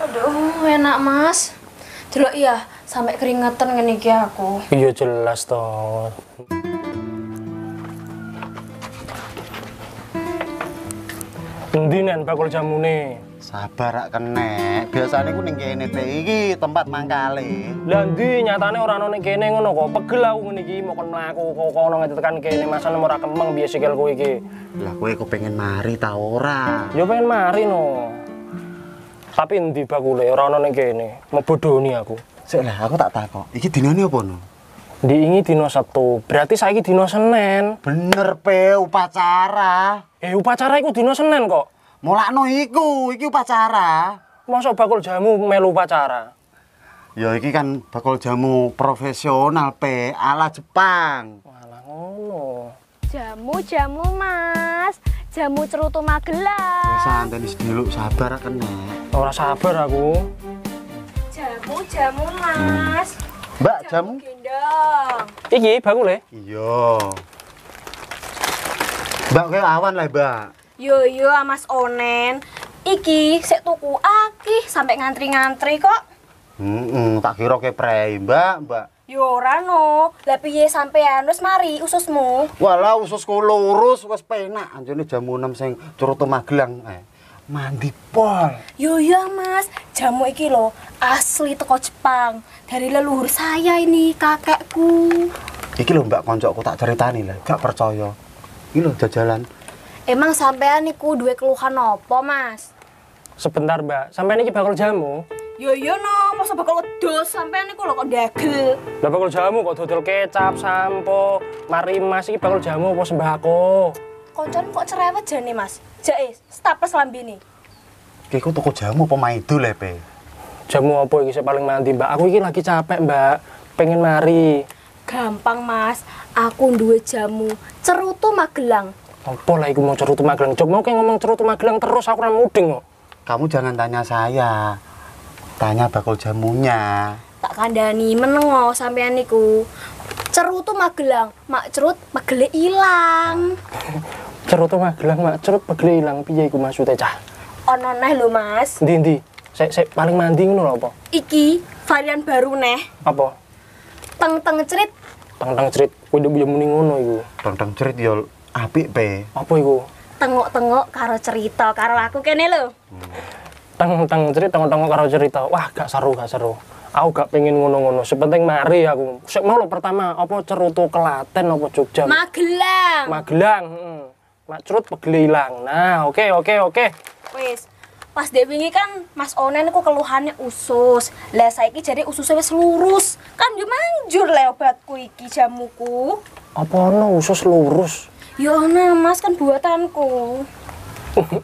Aduh, enak mas. Delok iya, sampai keringetan ngene iki aku. Iya jelas toh. Endi nen bakul jamune? Sabar rak kenek. Biasane ku ning kene teh iki tempat mangkale. Lah ndi nyatane ora ono ning kene ngono kok. Pegel aku ngene iki mau kon mlaku kok kono tekan kene masane ora kemeng biar sikilku iki. Lah kowe kepengin mari ta ora? Ya pengen mari no. Tapi endi bakule ora ono ning kene. Mebodoni aku. Sik lah aku tak takok. Iki dinane apa no? Diingi dino Sabtu. Berarti saiki dino Senin. Bener pe upacara. Eh upacara iku dino Senin kok. Mulakno iku, iki upacara. Masa bakul jamu melu upacara? Ya iki kan bakul jamu profesional pe ala Jepang. Malah ngono. Jamu, jamu mas. Jamu cerutu Magelang. santai wis dulu sabar rak kenek. Ora sabar aku. Jamu, jamu mas. Mbak jamu? Gendong. Iki bakule. Iya. Mbak kowe awan lah, Mbak. Yo yo Mas Onen. Iki sik tuku akih sampai ngantri-ngantri kok. Heeh, tak kira ke prei, Mbak, Mbak. Yo ora no. Lah piye sampean wis mari ususmu? Walah ususku lurus wis penak anjene jamu 6 sing Curuto Magelang. Eh, mandi pol. Yo yo Mas, jamu iki lo asli teko Jepang. Dari leluhur saya ini kakekku. Iki lho Mbak koncoku tak ceritani lah, gak percaya. Iki lho jajalan. Emang sampean niku duwe keluhan apa, Mas? Sebentar, Mbak. Sampai iki bakul jamu. Yo yo no, masa bakal wedos sampean niku lho kok dagel. Lah bakul jamu kok dodol kecap, sampo, marimas iki bakul jamu apa sembako? Koncon kok cerewet jane, Mas? Jae, staples lambene. Iki ku tuku jamu apa maido le, Pe? Jamu apa iki sing paling mandi, Mbak? Aku iki lagi capek, Mbak. Pengen mari. Gampang, Mas. Aku duwe jamu cerutu Magelang. Apa lah iku mau cerutu Magelang? Coba mau kayak ngomong cerutu Magelang terus aku ora mudeng kok. Kamu jangan tanya saya. Tanya bakul jamunya. Tak kandani menengo sampean niku. Cerutu Magelang, mak cerut magele ilang. Cerutu Magelang, Mak. Cerut pegel ilang piye iku maksudnya, Cah? Ono neh lho, Mas. Ndi ndi? Sek sek paling mandi ngono lho apa? Iki varian baru neh. Apa? Teng-teng cerit. Tang-tang cerit. Kowe udah muni ngono iku. Tentang cerit yo apik, Pe. Apa iku? Tengok-tengok karo cerita karo aku kene lho. Teng-teng cerita tengok-tengok karo cerita wah gak seru gak seru aku gak pengen ngono-ngono sepenting mari aku sik mau lo pertama apa cerutu Kelaten apa Jogja Magelang. Magelang heeh mak cerut pegel ilang nah oke oke oke Wis. Pas dek wingi kan Mas Onen ku keluhannya usus. Lah saiki jadi ususnya wis lurus. Kan yo manjur le obatku iki jamuku. apa ono usus lurus Yo ana Mas kan buatanku.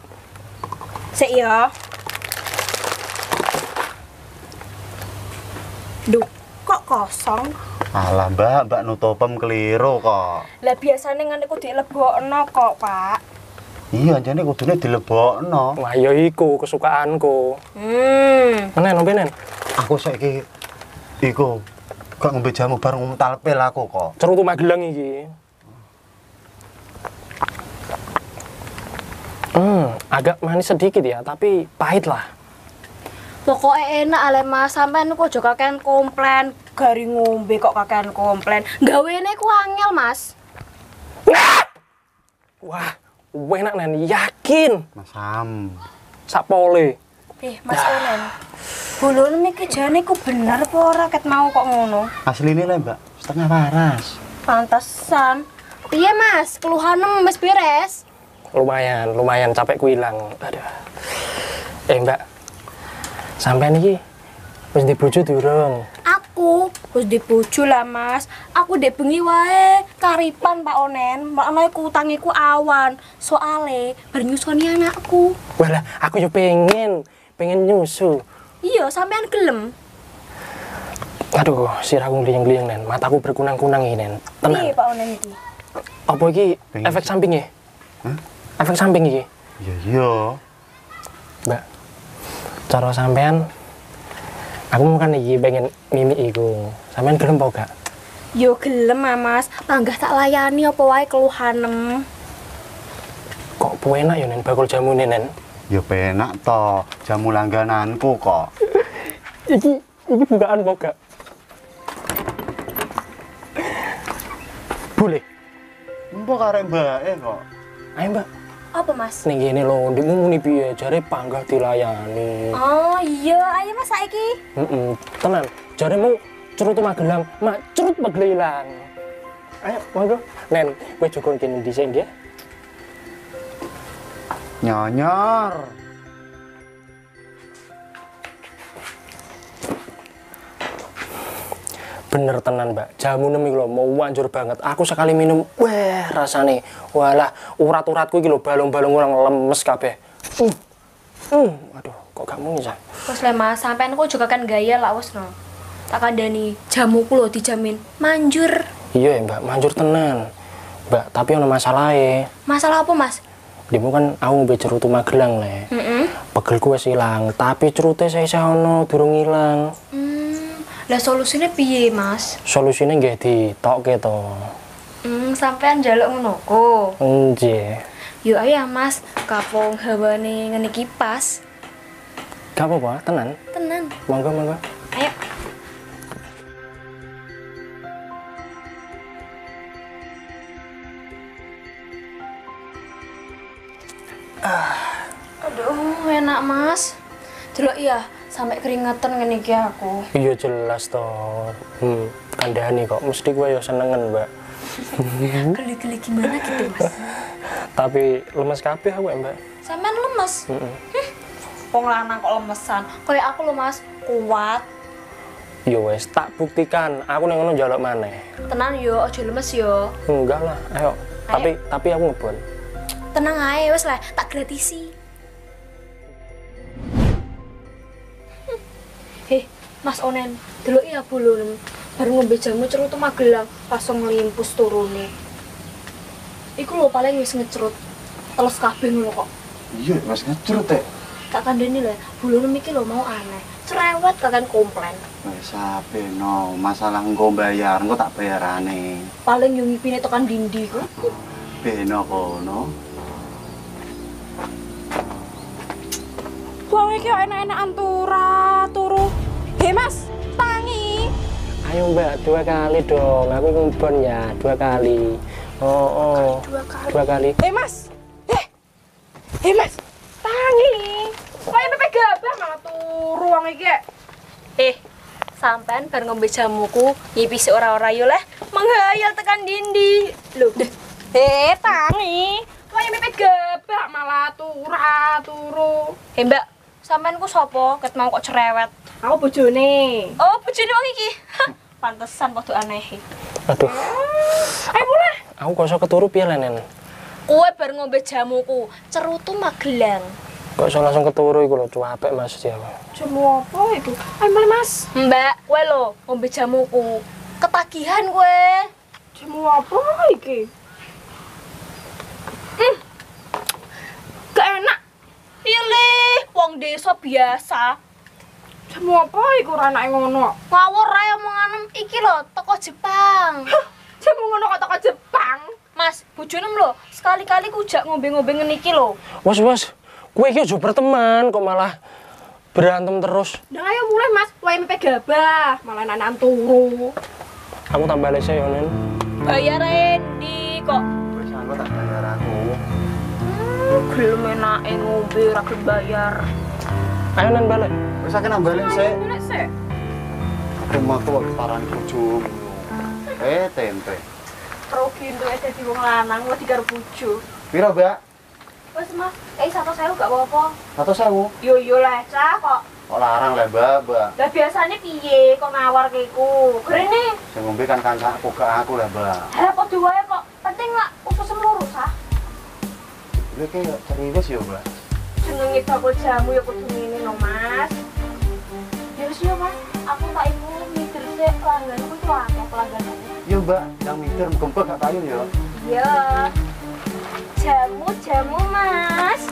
Sik ya. Duh, kok kosong? Alah, Mbak, Mbak nutupem keliru kok. Lah biasane ngene ku dilebokno kok, Pak. Iya, jane kudune dilebokno. wah ya iku kesukaanku Hmm. menen ombe nen Aku saiki iku gak ngombe jamu bareng talpil aku kok. cerutu Magelang iki Hmm, agak manis sedikit ya, tapi pahit lah. Pokoknya enak ale Mas, sampean kok aja kakean komplain, gari ngombe kok kakean komplain. Gawene ku angel, Mas. Wah, enak nen, yakin. Mas Sam. Sapole. Eh, Mas Onen. Bulune iki jane ku bener apa ora ket mau kok ngono? Asline le, Mbak, setengah waras. Pantesan. Piye, Mas? Keluhanem wis beres? lumayan lumayan capek ku hilang aduh eh mbak sampai nih wis dibujuk durung Aku wis dibojo lah, Mas. Aku dek bengi wae karipan Pak Onen. Makane ku utangiku awan. Soale bar nyusoni anakku. walah aku yo pengen pengen nyusu Iya, sampean gelem. aduh sirahku gliyeng-gliyeng nen mataku berkunang-kunang ini nen Piye tenang Pak Onen iki? apa iki Pengen efek samping ya Hah? efek samping iki Iya, iya. mbak cara sampean aku kan iki pengen mimik iku sampean gelem apa gak Yo gelem ah, Mas. Panggah tak layani apa wae keluhanem. kok enak ya nen bakul jamu nen Ya penak to, jamu langgananku kok. Iki iki bukaan kok gak? Boleh. Mbok karek mbake kok. Ayo mbak, Apa mas? ning kene lho, ndikmu muni piye? Jare panggah dilayani. Oh iya, ayo mas saiki. Heeh, tenan. Jaremu cerut Magelang, mak cerut Magelang. Ayo, monggo. Nen, kowe jogo kene dhisik nggih. Nyonyor. Bener tenan, Mbak. Jamu nem iki lho mau wanjur banget. Aku sekali minum, wah rasane. Walah, urat-uratku lho balung-balung orang lemes kabeh. Uh. Uh, aduh, kok gak muni sa? Wes le mas, sampean kok juga kan gaya lah wes no. Tak kandani jamuku lo dijamin manjur. Iya ya, Mbak, manjur tenan. Mbak, tapi ono masalahe. Masalah apa mas? Demo kan aku ngombe cerutu Magelang le. Heeh. Pegelku wis ilang, tapi cerute saya ono durung ilang. Hmm, lah solusinya piye mas? Solusine nggih ditokke to. Hmm, sampean jaluk ngono ko. Nggih. Yo ayo mas, kapong hawane ngene iki pas. Gak apa-apa, tenan. Tenan. Monggo, monggo. Ayo. Aduh, enak mas. Delok iya, sampai keringetan ngene iki aku. Iya jelas to. Hmm, kandhani kok mesti gue ya senengen, Mbak. Geli-geli gimana gitu mas? Tapi lemes kabeh aku, Mbak. Sampean lemes. Heeh. Wong lanang kok lemesan. Kayak aku lo mas, kuat. Ya wes, tak buktikan. Aku nang ngono njaluk maneh. Tenan yo, aja lemes yo. Enggak lah, ayo. Tapi tapi aku ngebon. Tenang aja, wes lah, tak gratisi. Mas Onen, dulu iya belum. Baru ngombe jamu cerutu Magelang, langsung ngelimpus turune. Iku lho paling wis ngecerut. Teles kabeh ngono kok. Iya, Mas ngecrut teh. Tak kandani lho, bulu iki lho mau aneh. Cerewet kakek komplain. Wes ape no, masalah engko bayar, engko tak bayarane. Paling yo ngipine tekan dindi ku. Beno kono. Wong iki enak-enakan tura, turu. He Mas, tangi. Ayo Mbak, dua kali dong. Aku ngebon ya, dua kali. Oh, oh. Dua kali. Dua kali. He Mas. He. He Mas, tangi. Kaya pepe gabah malah turu wong iki. Eh, sampean bar ngombe jamuku, ngipisi ora-ora yo leh, menghayal tekan dindi. Lho, He, tangi. Kaya pepe gabah malah tura, turu. Eh mbak, sampean ku sopo? Ket mau kok cerewet. Aku bojone. Oh, bojone wong iki. Pantesan padha aneh. Aduh, Ayo mulai. aku kok iso keturu piye Lenen? Kue bar ngombe jamuku, cerutu Magelang. Kok iso langsung keturu iku lho, cuapek Mas ya. Jamu apa itu? Ayo mulai Mas. Mbak, kue lo ngombe jamuku. Ketagihan kue. Jamu apa iki? Hmm. Gak enak. Pilih wong desa biasa. Jamu apa iku ora anake ngono? Ngawur ae omonganem iki lho, teko Jepang. Jamu ngono kok teko Jepang. Mas, bojonem lho, sekali-kali ku jak ngombe-ngombe ngene iki lho. Wes wes, kowe iki aja berteman kok malah berantem terus. Nah ayo mulai mas, wae mepe gabah, malah nanan turu. Aku tambah lese yo Nen. Bayarin di kok. Aku tak bayar aku. Gelem enake ngombe ora bayar. Ayo Nen balik. Wes aku nambalin sik. Mulai sih. Rumahku kok parani bojomu. Eh, tempe. Rugi untuk ada di wong lanang mau dikaro bojo. Piro, Mbak? Wes Mas, eh satu saya gak apa-apa. Satu sewu. Yo yo lah, cah kok. Kok larang lah, Mbak, Mbak. Lah biasanya piye kok nawar keku? Grene. Sing ngombe kan kancaku gak aku lah, Mbak. Lah padha wae kok. Penting lah usus lurus ah. Lha ki ceriwis yo, Mbak. Jenenge bakul jamu ya kudu Mas. Ya wis yo, Mas. Aku tak ibu mikir sik pelangganku itu akeh pelangganannya. Yo, Mbak, yang mikir gempek gak kayu yo. Iya. Jamu, jamu, Mas.